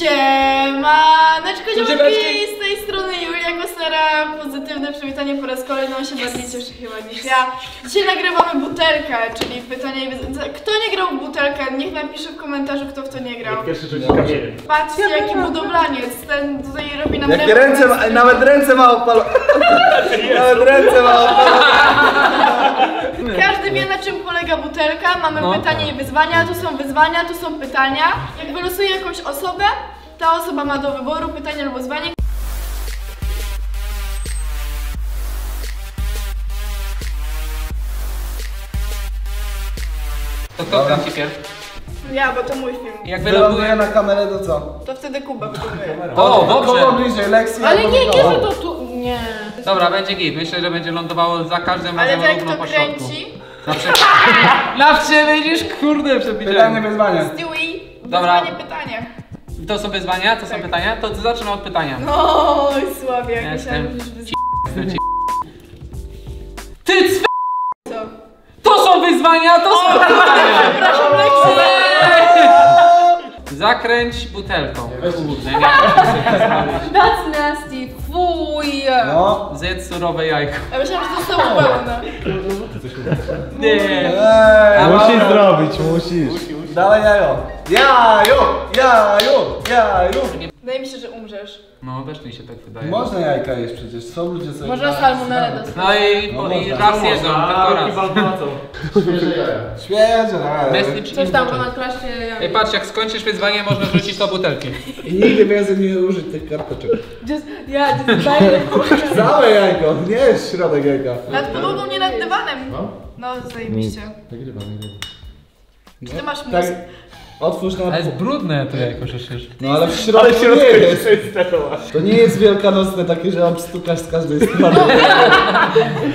Siemaneczko, dziewczynki, z tej strony Kosera, pozytywne przywitanie po raz kolejny, on się bardziej cieszy chyba niż ja. Dzisiaj nagrywamy butelkę, czyli pytanie, kto nie grał w butelkę, niech napisze w komentarzu, kto w to nie grał. Pierwszy rzuci kamieniem. Patrzcie, jaki budowlaniec, ten tutaj robi nam Jakie remont ręce, ma, nawet ręce ma opalone. nawet ręce ma opalone. Każdy wie na czym polega butelka, mamy No. pytania i wyzwania, tu są wyzwania, tu są pytania. Jak wylosuję jakąś osobę, ta osoba ma do wyboru pytanie albo wyzwanie. To kto kręci pierw? Ja, bo to mój film. Jak Wyląduje wyląduje... na kamerę, to co? To wtedy Kuba wykonuje. O, Kogo dobrze. bliżej, Lexi Ale albo nie, nie, Nikola? że to tu. Nie. Dobra, będzie git. Myślę, że będzie lądowało za każdym Ale razem to jak równo to po środku. kręci. Na wcie będziesz kurde Pytanie, przepisane. wyzwanie. Stewie, Dobra. wyzwanie pytania. To są wyzwania? To są Tak. pytania? To zacznę od pytania. No, słaby, jak Ja myślałem, że jestem. Jestem ci- Ty cwe... Są wyzwania, to są pytania! Przepraszam. Zakręć butelką. Kurde, nie That's nasty, fuj. No. Zjedz surowe jajko. Ja myślałam, że to zostało pełne. Nie. Ej, Musisz zrobić, musisz. Dawaj jajo. Jajo, jajo, jajo. Wydaje mi się, że umrzesz. No, też mi się tak wydaje. Można jajka jeść przecież, są ludzie co Można salmonellę dostać. No i, No po, i można. raz jedzą, tylko raz. Świeże, tak. Bez czy Coś tam, bo na klasie... Ej, patrz, jak skończysz wyzwanie, można rzucić do butelki. I nigdy więcej nie użyć tych karteczek. Just, ja, just daję. Całe jajko, nie środek jajka. Nad podłogą, nie nad dywanem. No, zajebiście. Nagrywa, nagrywa. Czy ty masz mózg? Tak, otwórz na... Ale jest brudne to jajko przecież. No ale w Ale środku się nie jest. rozkończy To nie jest wielkanocne takie, że obstukasz z każdej strony.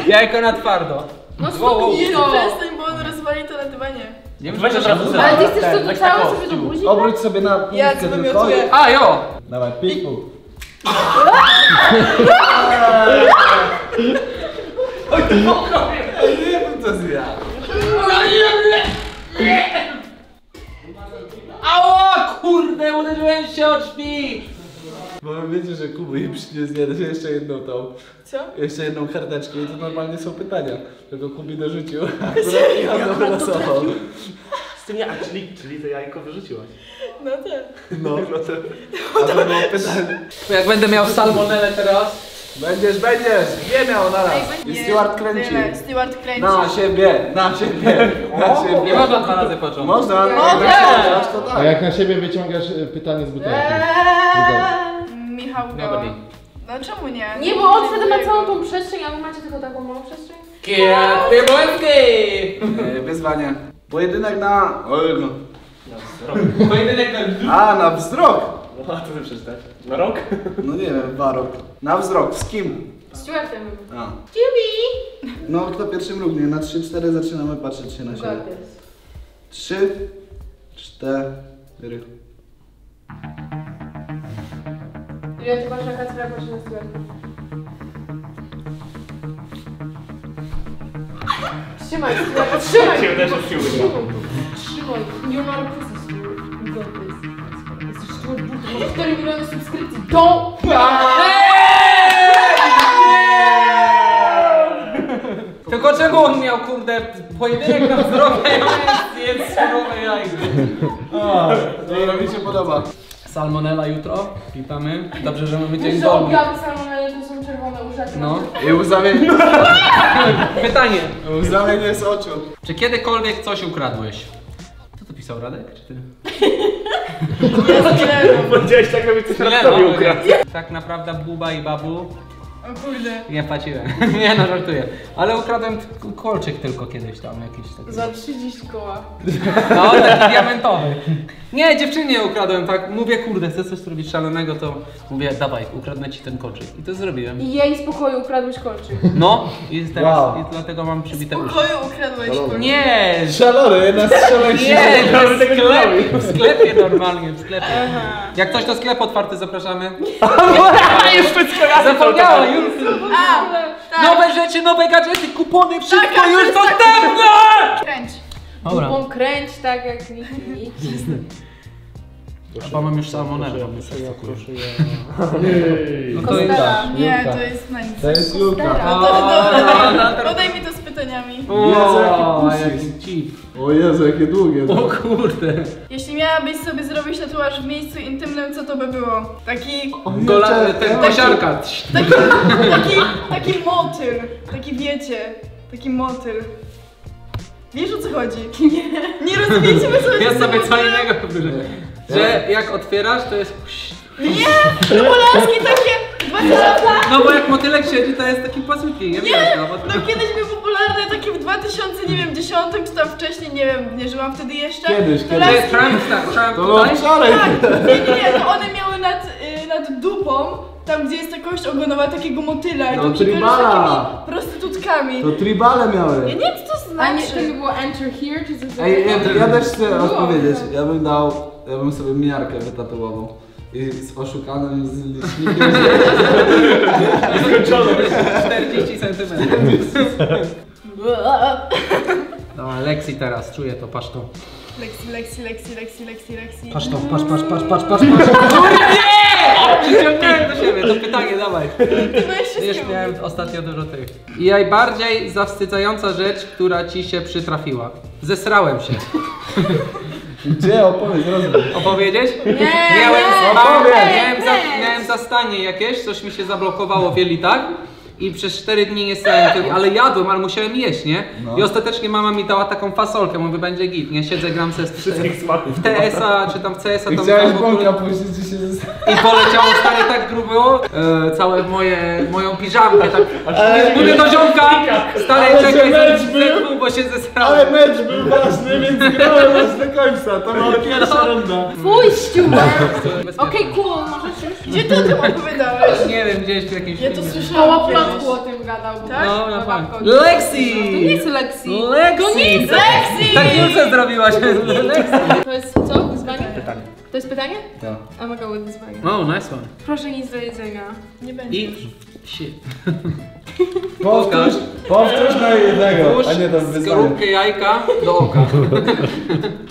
Jajko na twardo. No spokojnie, przestań, bo on rozwali to na dywanie. Nie wiem, razu za- Ale ty chcesz ten, to weź całe tak, sobie do buzi? Obróć sobie na półkę Ja tylko. A, jo! Dawaj, piku. Oj, nie wiem co zjadł. Kurde, uderzyłem się o drzwi! Bo wy wiecie, że Kuby im zjadł jeszcze jedną tą, Co? jeszcze jedną karteczkę i to normalnie są pytania. Tylko Kubi dorzucił, a akurat ja to wylosował. Z tym ja, a czyli, czyli to jajko wyrzuciłaś. No tak. No, No to... a to było pytanie. Jak będę miał salmonellę teraz... Będziesz, będziesz, nie miał na raz. I Stewart kręci. tyle. Stewart kręci. Na siebie, na siebie, na siebie. Nie można dwa razy pociągnąć. Można, ale Można. aż to A tak. jak na siebie wyciągasz y, pytanie z butelki? Eee, Michał go. Nobody. No czemu nie? Nie, bo on wtedy ma całą tą przestrzeń, a wy macie tylko taką małą przestrzeń. Kwiaty błędki! E, Wyzwanie. Pojedynek na... Pojedynek na... A, na wzrok. A co ty przeczytać? Na rok? No nie wiem, warok. Na wzrok, z kim? Stuartem. A. Jimmy! No, kto pierwszy mrugnie? Na 3-4 zaczynamy patrzeć się na siebie. 3, 4. Ja ty patrzę na Kacpra, patrzę na Stuarta. Trzymaj, Stuart, trzymaj! Cię w siły. Trzymaj! You're not a pussy, Stuart. You got this. 4 miliony subskrypcji. Don't! Tylko czego on miał, kurde, pojedynek na ja jest surowe jajko. Dobra, mi się podoba. Salmonella jutro, witamy. Dobrze, że mamy dzień wolny. objawy salmonelli to są czerwone uszaki. No. I łzawienie, Pytanie. łzawienie z oczu. Czy kiedykolwiek coś ukradłeś? Kto to pisał, Radek, czy ty? Powiedziałeś tak, jakby coś na no, ukradł. tak naprawdę Buba i Babu O kurde. nie płaciłem. nie no, żartuję. Ale ukradłem kolczyk tylko kiedyś tam jakiś taki. Za 30 koła. No, taki diamentowy. Nie, dziewczynie ukradłem, tak. Mówię, kurde, chcę coś zrobić szalonego, to mówię, dawaj, ukradnę ci ten kolczyk. I to zrobiłem. I jej spokoju ukradłeś kolczyk. No, i teraz, Wow. i dlatego mam przybite W uszy. pokoju ukradłeś kurde. Nie, Szalony, na strzelę nie, w sklepie, w sklepie normalnie, w sklepie. Jak ktoś to sklep otwarty, zapraszamy. Już wszystko razem Zapomniała, już. A, tak. Nowe rzeczy, nowe gadżety, kupony, wszystko Tak, już tak, tak. dostępne! Kręć. Dobra. Dupą kręć tak jak nikt i nic. Chyba mam już salmonellę. Proszę ja, proszę ja. No to jest... Nie, to jest na nic. To jest Julka. No to dobra, podaj mi to z pytaniami. O, Jezu, jaki jaki cip. O Jezu, jakie długie. O kurde. Jeśli miałabyś sobie zrobić tatuaż w miejscu intymnym, co to by było? Taki, Gola, ten kosiarka. taki, taki, taki motyl. Taki wiecie, taki motyl. Wiesz o co chodzi? Nie. Nie rozumiecie, co Ja sobie co innego wyobrażam. Że jak otwierasz, to jest... Nie! Polaski takie 20 lat No bo jak motylek siedzi, to jest taki płasutki, nie? Wiesz, no, bo No kiedyś był popularny taki w 2010 czy tam wcześniej, nie wiem, nie żyłam wtedy jeszcze. Kiedyś, To kiedyś. Laski- Trump, tak, Trump To tutaj. wczoraj. Tak, nie, nie, nie, to one miały nad, y, nad dupą, tam gdzie jest ta kość ogonowa takiego motyla i No, to tribala. takimi prostytutkami. To tribale Ja miały. nie wiem co to A nie, to znaczy. by było enter here, czy coś Ej, takiego? ja, ja też chcę odpowiedzieć. Ja bym dał, ja bym sobie miarkę wytatuował. I z oszukanym z licznikiem. Skończone. 40 cm. No, Lexi teraz, czuję to, patrz to. Lexi, Lexi, Lexi, Lexi, Lexi, Lexi. Patrz to, patrz, patrz, patrz, patrz, patrz, patrz. Nie! Przyciągnąłem do siebie, to pytanie, dawaj. Wszystkiego. miałem ostatnio dużo tych. I najbardziej zawstydzająca rzecz, która ci się przytrafiła. Zesrałem się. Gdzie? Opowiedz, rozumiem. Opowiedzieć? Nie, Miałem, nie, miałem, nie, miałem, za, miałem zastanie jakieś, coś mi się zablokowało w jelitach i przez 4 dni nie stałem ale jadłem, ale musiałem jeść, nie? No. I ostatecznie mama mi dała taką fasolkę, mówię, będzie git, nie? Siedzę, gram se Wszystkich smaków. w TS-a, czy tam w CS-a, I tam chciałeś tam bąka puścić i się i poleciało stary tak grubo, e, całe moje, moją piżamkę, tak. Mówię do ziomka, stary Ale czekaj, że mecz był. zerknął, bo się Ale zesrałem. mecz był ważny, więc grałem aż do końca. To była pierwsza runda. Twój Stuart! Okej, cool, możesz już? Gdzie ty o tym opowiadałeś? Nie wiem, gdzieś w jakimś Ja to słyszałam Plotku o tym gadał. Tak? No, na Na pewno. Lexi! To nie jest Lexi. Lexi! To nie jest Lexi! Tak Julce zrobiłaś. Lexi. To jest co? Wyzwanie? Pytanie. To jest pytanie? Tak. A mogę wyzwanie. Oh, nice one. Proszę nic do jedzenia. Nie będzie. I... Shit. Powtórz, powtórz na jednego, a nie tam wyzwanie. jajka do oka.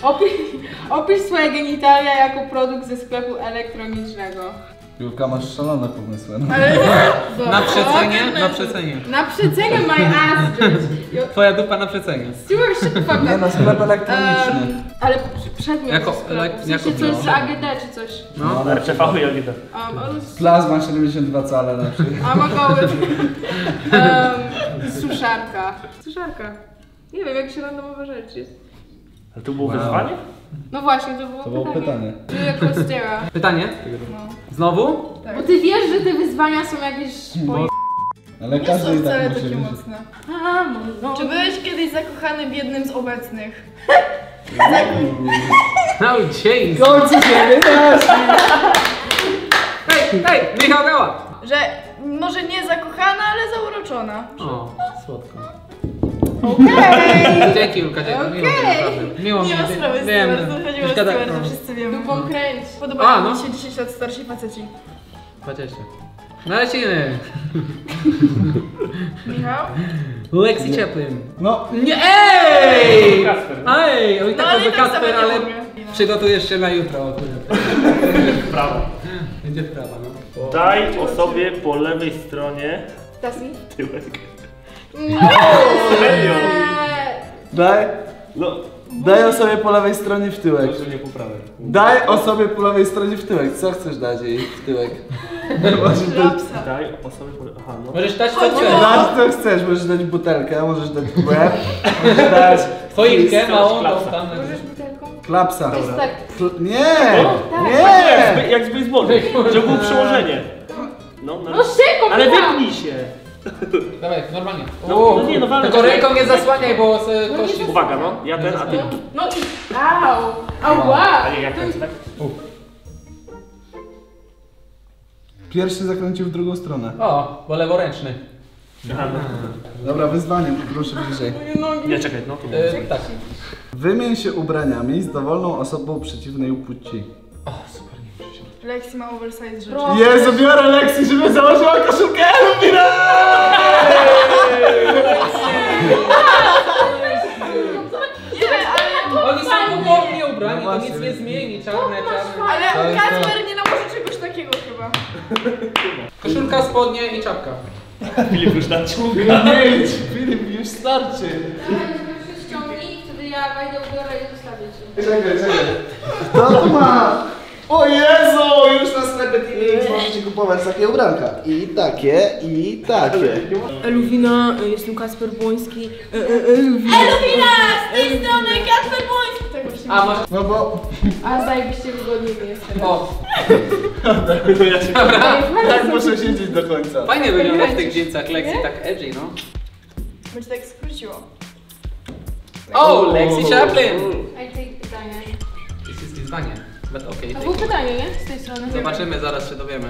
Opisz, opisz swoje genitalia jako produkt ze sklepu elektronicznego. Julka, masz szalone pomysły. No. Ale Na przecenie, na przecenie. Na przecenie my ass, bitch. Twoja dupa na przecenie. The fuck Nie no, sklep elektroniczny. Em, ale przedmiot Jako w sensie jako coś z AGD czy coś. No. RTV i AGD. Um, Plazma 72 cale na przykład. a mogę um, Suszarka. Suszarka. Nie wiem, jakieś randomowe rzeczy. Ale to było Wow. wyzwanie? No właśnie, to było To było pytanie. Czy jako. Pytanie? Znowu? tak. Bo ty wiesz, że te wyzwania są jakieś po... Ale Nie każdy są i tak wcale musi takie mocne. A, no. Czy byłeś kiedyś zakochany w jednym z obecnych? No, dzień. Końcu się wydasz! Hej, hej, Michał Gała. Że może nie zakochana, ale zauroczona. O, słodko. Okej! Dzięki Julka, dzięki. Miło mi naprawdę. Miło mi. Nie ma sprawy z Wiem, Stuart, chodziło o szkoda, Stuart, no. to wszyscy wiemy. Dupą kręć. Podobają A, no. mi się 10 lat starsi faceci. Chociaż. No lecimy. Michał? Lexi Chaplin. No, Nie, ej! Kasper. Ej, oj No, tak i tak Kasper, ale przygotujesz się na jutro. akurat. Prawo. Będzie prawa, no. Daj osobie po lewej stronie Tassi? tyłek. No! Serio? daj, No, daj osobie po lewej stronie w tyłek. proszę nie poprawiać. Daj osobie po lewej stronie w tyłek. Co chcesz dać jej w tyłek? Możesz dać. Daj osobie po Aha, no. Możesz dać co chcesz. no. dać co chcesz. Możesz dać butelkę, możesz dać łeb, możesz dać Twoim małą tą tam. Możesz butelką? klapsa. To jest tak. Nie! Jak, Nie! z- jak z baseballu, żeby było przełożenie. No, no. No szybko, Ale wypnij się. Dawaj, normalnie. No, O, no nie, no. Tylko ręką nie zasłaniaj, bo se No nie kości... Uwaga, no. Ja ten, a ty. No i... Au! Ała! A nie, jak To ten, jest- tak? Pierwszy zakręcił w drugą stronę. O, bo leworęczny. Aha, no. Dobra, wyzwanie, proszę bliżej. Nie, czekaj, no tu. E, tak. Wymień się ubraniami z dowolną osobą przeciwnej płci. O, super, nie. Lexi ma oversize rzeczy. Jezu, biorę Lexi, żeby założyła koszulkę Elvira! Nie, ale Oni są podobnie ubrani, No to nic nie zmieni, czarne, czarne. Ale Kacper nie nałoży czegoś takiego chyba. Koszulka, spodnie i czapka. Filip już na ciągu. Idź, Filip, już starczy. Ściągnij, wtedy ja wejdę, ubiorę i zostawię ci. Czekaj, czekaj. Kto to ma? O Jezu, już na sklepie TVX możecie kupować takie ubranka. I takie, i takie. Eluwina, jestem Kasper Błoński. Elwina! Z tej strony Kacper Błoński! Tak właśnie A masz... No bo... A zajebiście wygodnie mi jest teraz. O, No ja się Tak muszę siedzieć do końca. fajnie wygląda w tych jeansach lekcji, tak edgy, no. Będzie tak skróciło. O, Lexi Chaplin! I take pytanie. This is zdanie. Okay, To było it. pytanie, nie? Z tej strony. Zobaczymy, zaraz się dowiemy.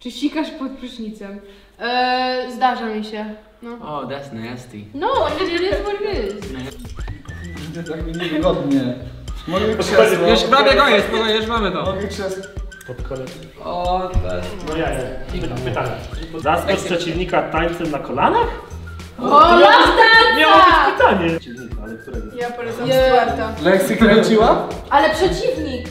Czy sikasz pod prysznicem? Eee, zdarza mi się. No. O, that's nasty. No, it is what it is. Tak mi niewygodnie. Mogę krzesło. Już prawie koniec, spokojnie, już mamy to. Mogę krzesło. pod koniec. O, that's... No ja, ja. Pytanie. Zaskocz przeciwnika tańcem na kolanach? O, lata! Miało być pytanie. Przeciwnika, ale którego? Ja polecam. Stuarta. Lexi kręciła? Ale przeciwnik!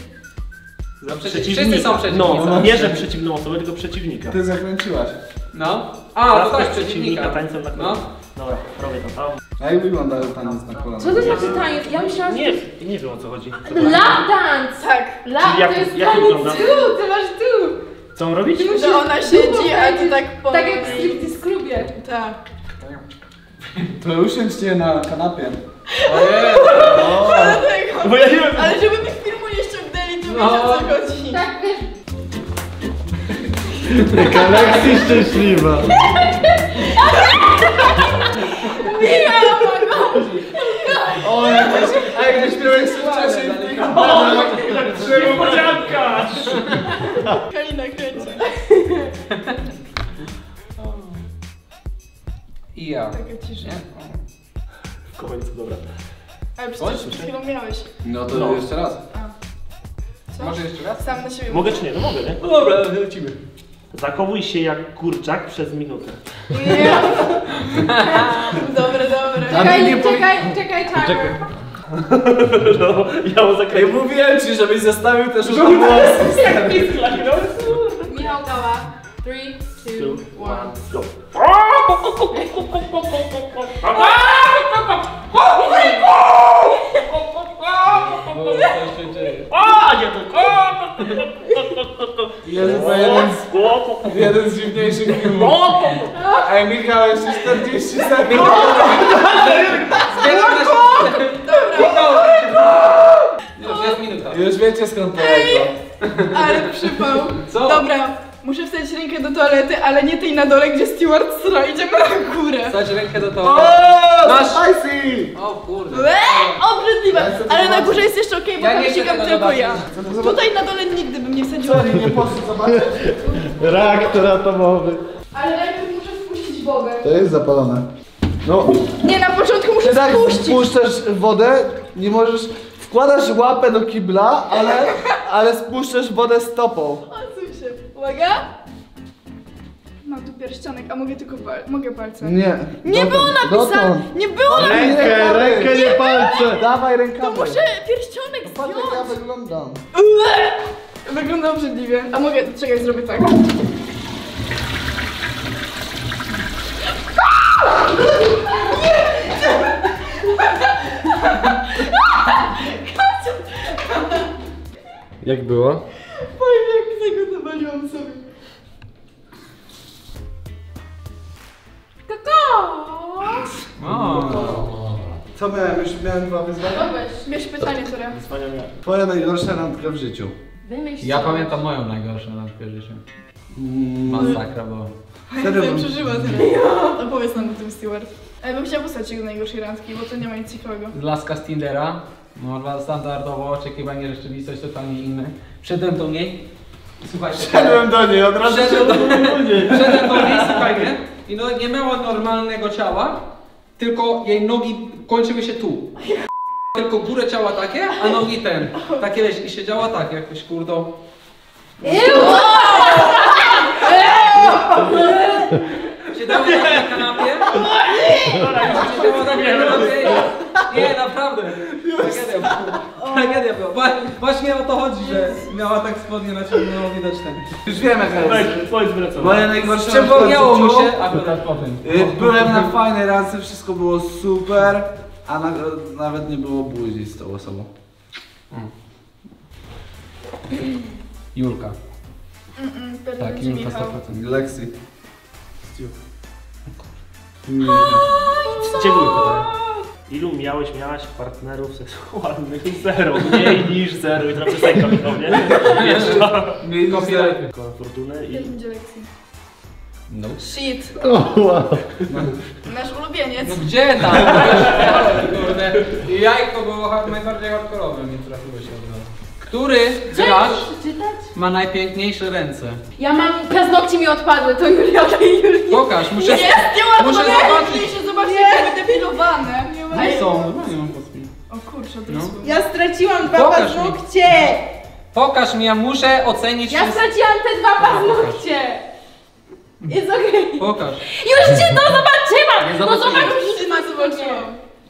No, przeciw... Wszyscy są przeciwnicy. No, nie że przeciwną osobę, tylko przeciwnika. Ty zakręciłaś. No. A, to tak, przeciwnika przeciwnika. tańcem na No. kolanach. Dobra, robię to tam. A jak wyglądają taniec na kolana? Co to znaczy taniec? Ja myślałam, że Nie, nie wiem o co chodzi. lap dance! Tak. Lap, to jest jak taniec wygląda? tu, ty masz tu! Co mam robić? Że ona siedzi, a ty tak po... Tak jak w striptease klubie. Tak. To usiądźcie na kanapie. Ojej. Dlatego. Bo ja nie wiem. Ale żeby mi No. wiesz o co chodzi. Tak, wiesz, Taka Lexi szczęśliwa. O, jakbyś, a jakbyś miał jeszcze wcześniej w tych Niespodzianka! Mogę czy nie? No mogę, nie? No dobra, lecimy. Zachowuj się jak kurczak przez minutę. Nie. Dobre, dobre. czekaj, nie czekaj, czekaj, czekaj. No, ja mu zakręcił. mówiłem ci, żebyś zostawił też już tam włosy. Michał Gała. 3, 2, 1. Go. A, nie to. Jezu, to jeden z, jeden z dziwniejszych filmów. Ej, Michał, jeszcze 40 sekund. Na się. Już jest minuta. Już wiecie skąd to. Ale przypał. Co? Dobra, muszę wstać rękę do toalety, ale nie tej na dole, gdzie Steward sra. Idziemy na górę. Stać rękę do O, toho. Masz! Spicy! O kurde. Obrzydliwe. Chcę Ale na górze jest jeszcze okej, bo Ja tam nie chcę ścigam tego tylko zobaczyć. ja. Tutaj na dole nigdy bym nie wsadziła. Sorry, nie poszło zobaczyć. Reaktor atomowy. Ale najpierw muszę spuścić wodę. To jest zapalone. No, Nie, na początku muszę ty tak spuścić. spuszczasz wodę, nie możesz... Wkładasz łapę do kibla, ale, ale spuszczasz wodę stopą. Odsuń się. Uwaga. Mam tu pierścionek, a mogę tylko pal mogę palce. Nie. Nie było napisane! Nie było napisane! Rękę, rękę, nie palce. Dawaj To rękawę. muszę pierścionek Patrz jak ja zdjąć. wyglądam. Ue! Wygląda obrzydliwie. A mogę, czekaj, zrobię tak. Jak było? Powiem, jak tego nawaliłam sobie. Co miałem? Już miałem dwa wyzwania. Bierz pytanie, które. Wspaniale. Twoja najgorsza randka w życiu. Wymyśl Ja pamiętam moją najgorszą randkę w życiu. Mm, Masakra była. Serio ja bym- przeżyła teraz. Opowiedz nam o tym, Stewart. Ja bym chciała posłać jego najgorszej randki, bo to nie ma nic ciekawego. Laska z Tindera. No, standardowo, oczekiwanie, rzeczywistość totalnie inne. Wszedłem do niej. Słuchajcie. Wszedłem do niej, od razu się do, wszedłem do niej, słuchajcie. I no, nie miała normalnego ciała, tylko jej nogi kończyły się tu. Tylko górę ciała takie, a nogi ten. Takie wiesz, i siedziała tak, jakoś kurdo. Siedziała tak na kanapie. Siedziała tak na kanapie. Nie, naprawdę. Tragedia. tragedia była. Wa- Właśnie o to chodzi, że miała tak spodnie na ciebie, było widać ten. Już wiem jaka Weź, jest. powiedz wracamy. Moje najgorsze Przypomniało mu się akurat po tym. Y, Byłem na fajnej randce, wszystko było super, a na, nawet nie było buzi z tą osobą. Julka. Mm, Tak, prezent Julka Michał. 100%. Lexi. Pytania? Ilu miałeś, miałaś partnerów seksualnych? Zero, mniej niż zero i teraz piosenka Michał, nie? Wiesz Copyright. Koła fortuny i... No. Shit. O, wow. Nasz ulubieniec. No gdzie tam? Kurde. Jajko było najbardziej hardkorowe, mi trafiło się od razu. Który gracz ma najpiękniejsze ręce? Ja mam, paznokcie mi odpadły, to Julia, to Julia. Pokaż, muszę... Jest, nie Muszę nie, zobaczyć. się zobaczyć, jak wydepilowane. Nie są, no nie mam. O kurczę, No. Ja straciłam dwa Pokaż mi. paznokcie! Pokaż mi, ja muszę ocenić Ja wszystko. straciłam te dwa paznokcie. Jest okej. Pokaż. Już cię to zobaczyłam! No zobaczyłem. zobaczysz, Nic nie zobaczyłam.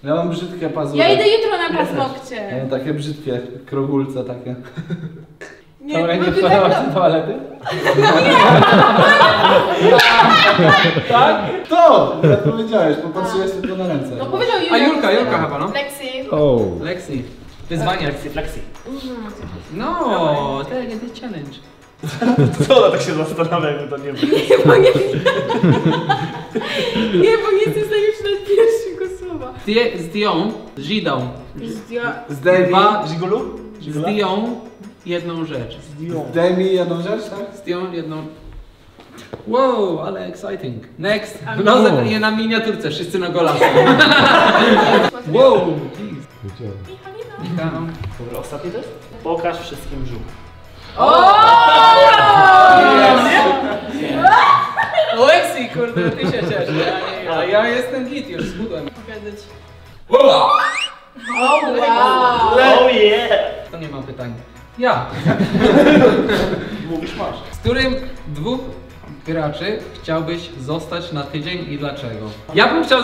Ja mam brzydkie pazury. Ja idę jutro na Ja paznokcie. mam takie brzydkie krogulce takie. Nie, Dobra, nie no ty wkładałaś tak- do toalety? To! Jak powiedziałeś, popatrzyłeś tylko na ręce. No powiedział Julia. A Julka, Julka chyba, no. Lexi. O. Lexi. Wyzwanie. Flexi, flexi. No, to jest challenge. Co ona tak się zastanawia, jakby to nie było? Chyba nie Nie, bo nie jestem w stanie pierwszego słowa. Zdję- Zdjął, zdzidą, Zdejmij, Dwa- Żigulu? Zdjął jedną rzecz. zdejmij jedną rzecz, tak? Zdjął jedną... Wow, ale exciting. Next. Rozem je na miniaturce, wszyscy na golasach. wow, jeez. Michał. Dobra, ostatni test? Pokaż wszystkim brzuch. Lexi, kurde, ty się ciesz. Ja, nie, a ja jestem git, już schudłem. Pokazać. Wow. Oh yeah! To nie ma pytań. Ja. Mówisz masz. Z którym dwóch graczy chciałbyś zostać na tydzień i dlaczego? Ja bym chciał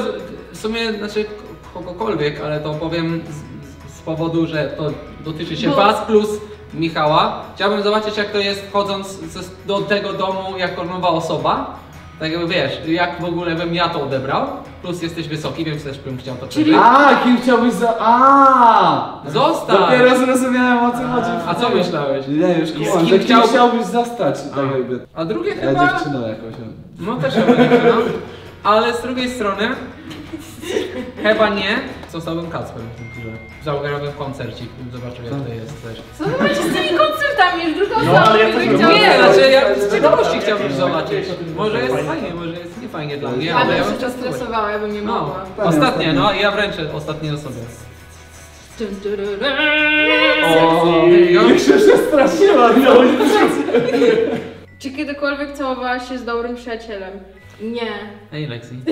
w sumie, znaczy kogokolwiek, ale to powiem z, z powodu, że to dotyczy się. Was plus Michała. Chciałbym zobaczyć jak to jest wchodząc ze, do tego domu jako nowa osoba. Tak jakby wiesz, jak w ogóle bym ja to odebrał. Plus jesteś wysoki, więc też bym chciał to przeżyć. A, kim chciałbyś za... A! Zostań! Dopiero zrozumiałem o co chodzi. A co myślałeś? Nie, już kumam, kim że kim chciałbyś- chciałbyś zostać, tak A. jakby. A drugie Ja chyba... dziewczyną jakoś. No też chyba dziewczyna. Ale z drugiej strony chyba nie. Zostałbym Kacperem w tym chwilę. Zagrałbym koncercik, bym zobaczył jak to jest też. Co wy macie z tymi koncertami? Już druga No, ale ja też chciała- lubię. Nie, znaczy ja z ciekawości chciałbym zobaczyć. Może jest fajnie, może jest nie fajnie dla mnie, Ja ale ja bym bym się spróbować. stresowała, ja bym nie No, mogła. ostatnie, no i ja wręczę ostatniej osobie. Dun, dun, dun, dun. O, Jak się przestraszyła, no. Czy kiedykolwiek całowałaś się z dobrym przyjacielem? Nie. Ej Lexi.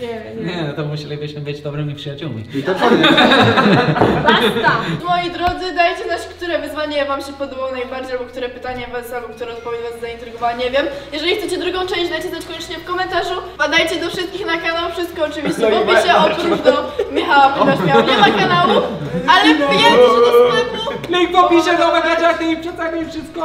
Nie, nie. Nie, to musielibyśmy być dobrymi przyjaciółmi. Basta! Moi drodzy, dajcie znać, wyzwanie wam się podobało najbardziej, albo które pytanie was, albo która odpowiedź was zaintrygowała, nie wiem. Jeżeli chcecie drugą część, dajcie znać koniecznie w komentarzu. Wpadajcie do wszystkich na kanał, wszystko oczywiście w opisie, oprócz do Michała, ponieważ miał nie ma kanału, ale się do sklepu. Link w opisie do megaciaty i przedstawię wszystko!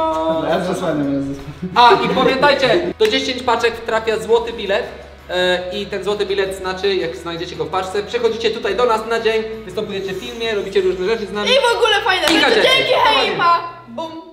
Ja zasłaniam, ja zasłaniam. A i pamiętajcie, do 10 paczek trafia złoty bilet. E, I ten złoty bilet znaczy, jak znajdziecie go w paczce, przychodzicie tutaj do nas na dzień, występujecie w filmie, robicie różne rzeczy z nami. I w ogóle fajne I rzeczy. Dzięki, hej, pa! Bum.